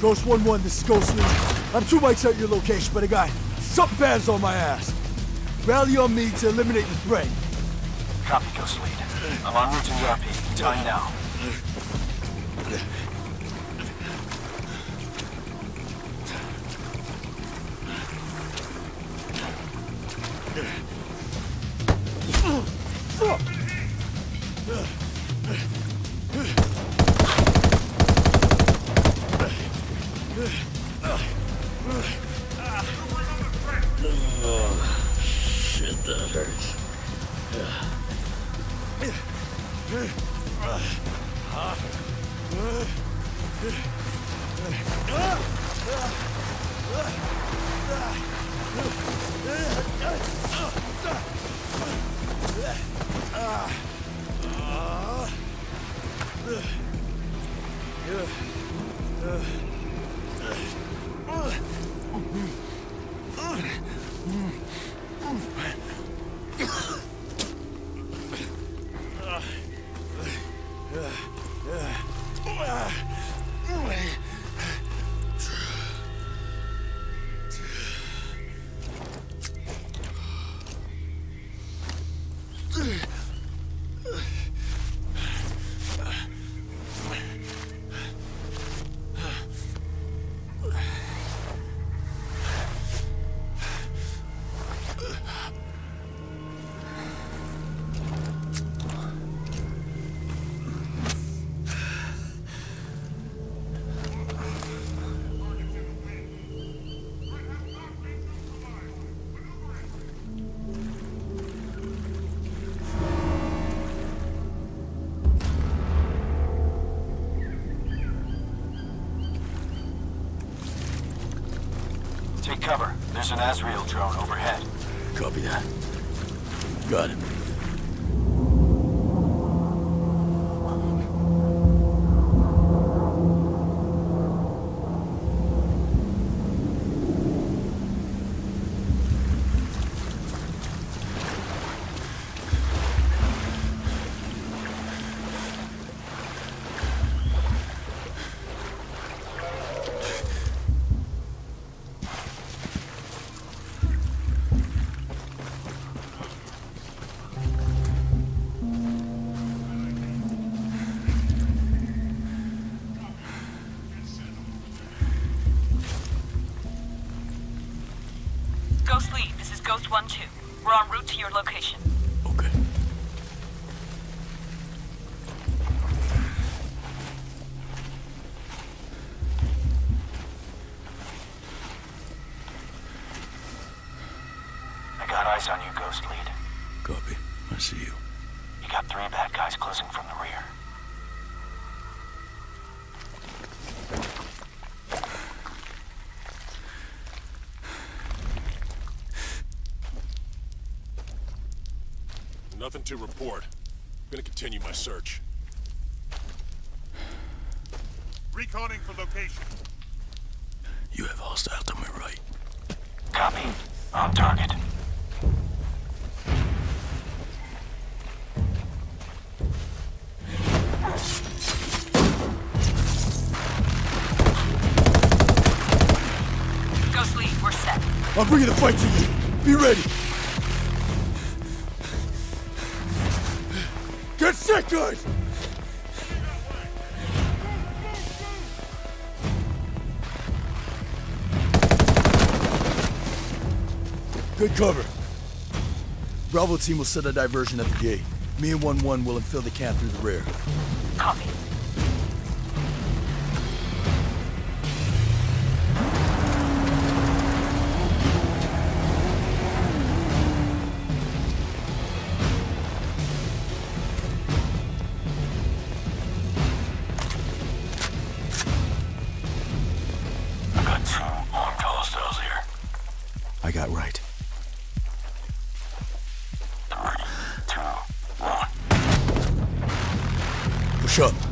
Ghost 1-1, this is Ghost Lead. I'm two mikes out your location, but I got something bad's on my ass. Rally on me to eliminate the threat. Copy, Ghost Lead. I'm en route to ERP. You now. Mm-hmm. Take cover. There's an Azrael drone overhead. Copy that. Got it. Ghost 1-2. We're en route to your location. Okay. Nothing to report. I'm Gonna continue my search. Reconning for location. You have hostile to my right. Copy. On target. Ghost Lead, we're set. I'm bringing the fight to you. Be ready. Guys! Good cover. Bravo team will set a diversion at the gate. Me and 1-1 will infill the camp through the rear. Copy. Got right. Three, two, one. Push up.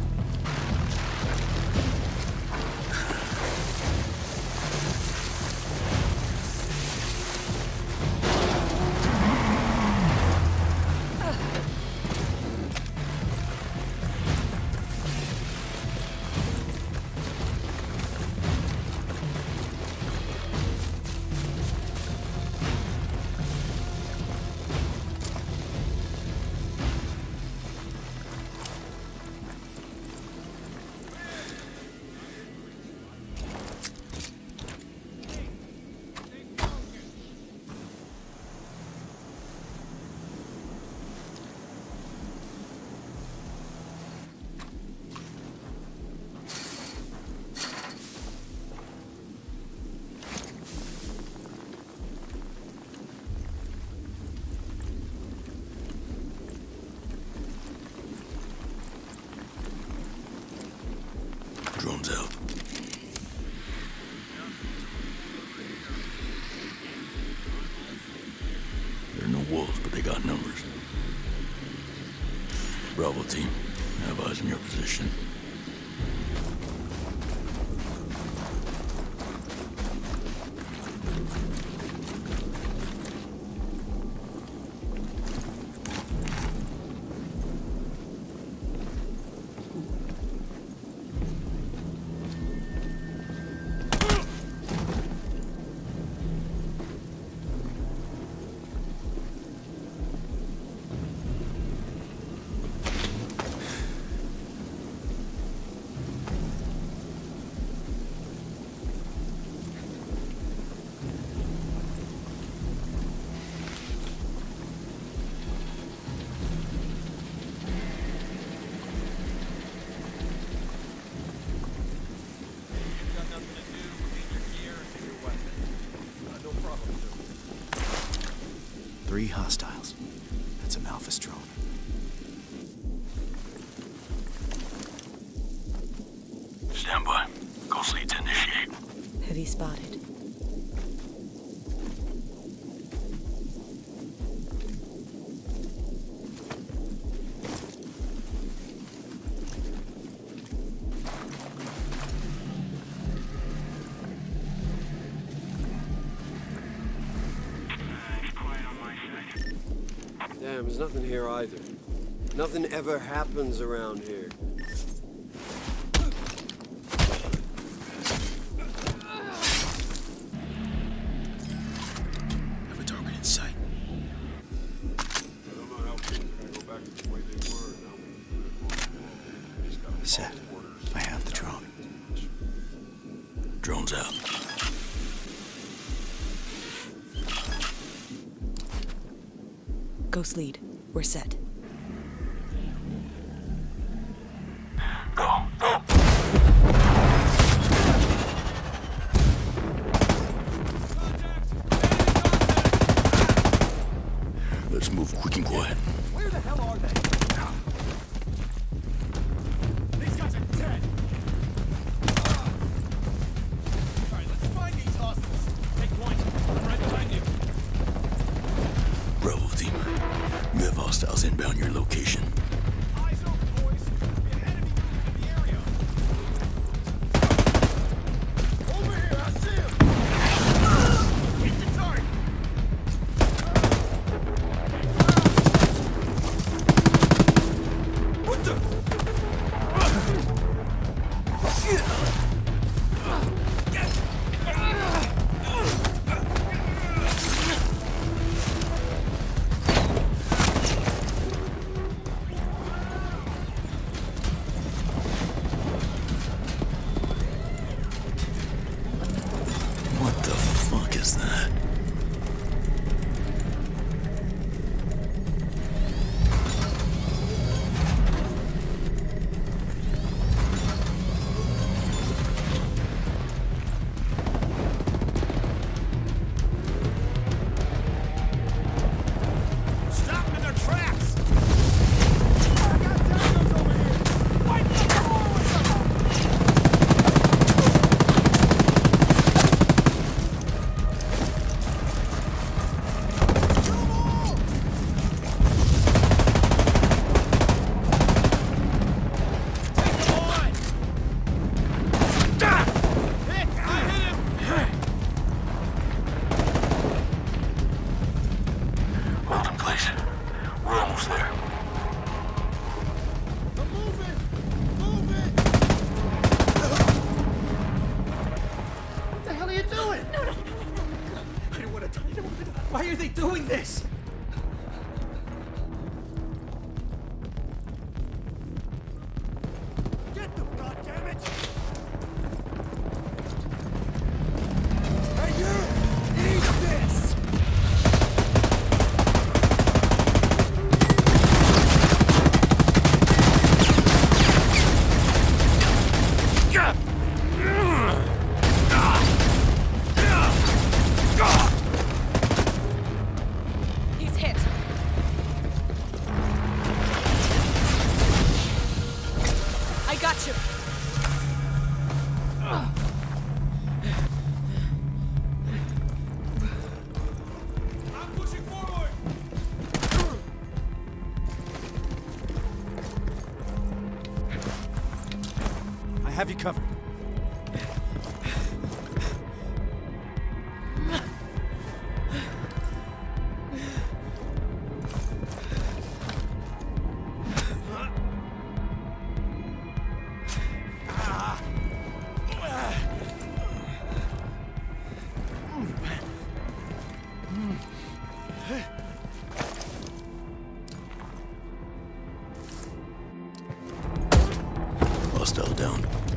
wolves, but they got numbers. Bravo team, have eyes in your position. three hostile. There's nothing here either. Nothing ever happens around here. Ghost lead. We're set. Hostile down.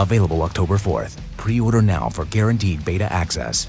Available October 4th. Pre order now for guaranteed beta access.